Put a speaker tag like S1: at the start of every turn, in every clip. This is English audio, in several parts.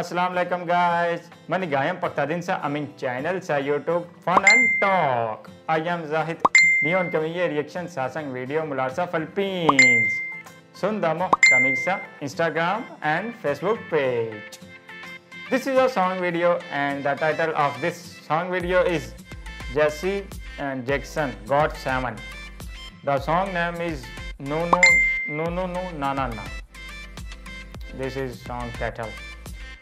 S1: अस्सलाम वालेकुम गाइस मैंने गायम पख्तादिन सा अमीन चैनल सा YouTube fun and talk I am Zahid neon कमीये रिएक्शन सासंग वीडियो मुलासा फिलीपींस सुन दमो सा Instagram and Facebook page this is a song video and the title of this song video is Jesse and Jackson got seven the song name is no no no no no ना ना ना this is song title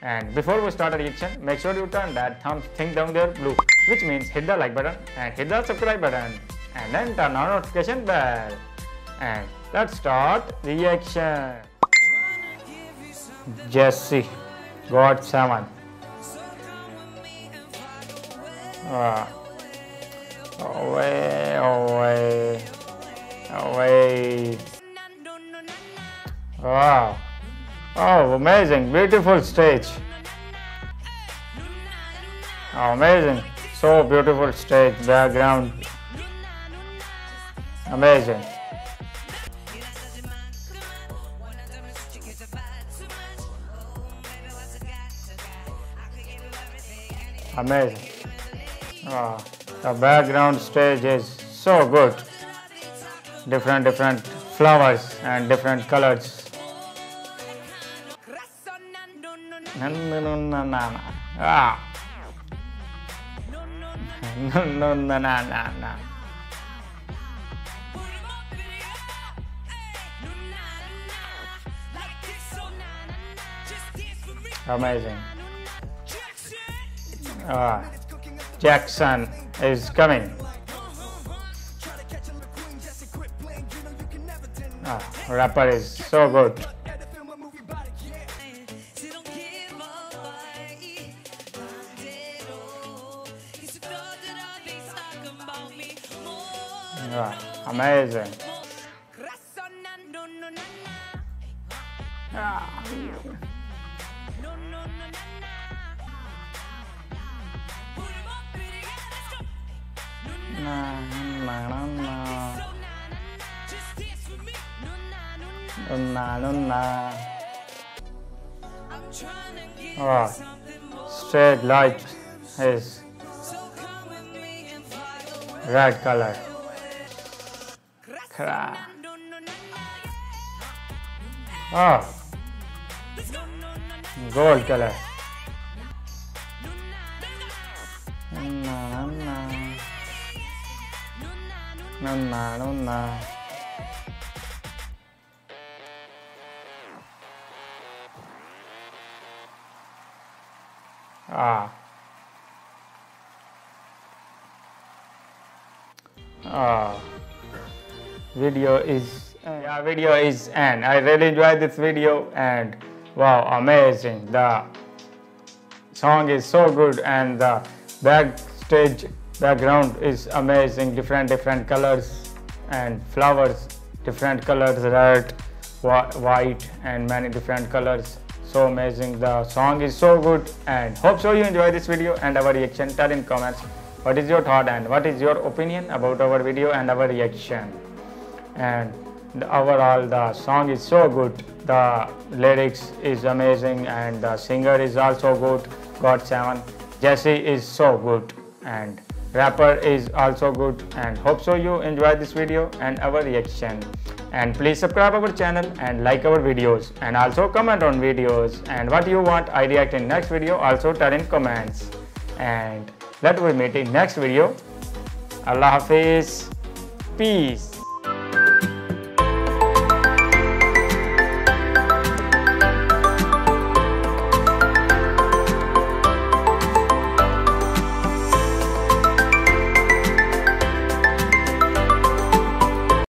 S1: And before we start a reaction, make sure you turn that thumb thing down there blue, which means hit the like button and hit the subscribe button and then turn on notification bell. And let's start reaction. Jessi got salmon. Ah. Away, away, away. Wow. Oh, amazing. Beautiful stage. Oh, amazing. So beautiful stage, background. Amazing. Amazing. Oh, the background stage is so good. Different, different flowers and different colors. No, no, no, no, no. Ah. No, no, no, no, no. Amazing. Ah, Jackson is coming. Ah, rapper is so good. Ah, amazing. Ah. Oh, straight light is red color. Cra. Oh, gold color. Nunna, nunna. Nunna, nunna. Ah. Ah. Video is yeah, video is and I really enjoyed this video and wow, amazing. The song is so good and the backstage background is amazing. Different different colors and flowers, different colors, red, white, and many different colors. So amazing. The song is so good and hope so you enjoy this video and our reaction. Tell in comments what is your thought and what is your opinion about our video and our reaction and the overall the song is so good. The lyrics is amazing and the singer is also good. God seven. Jessi is so good and rapper is also good. And hope so you enjoy this video and our reaction. And please subscribe our channel and like our videos. And also comment on videos. And what you want I react in next video also tell in comments. And let we meet in next video. Allah Hafiz. Peace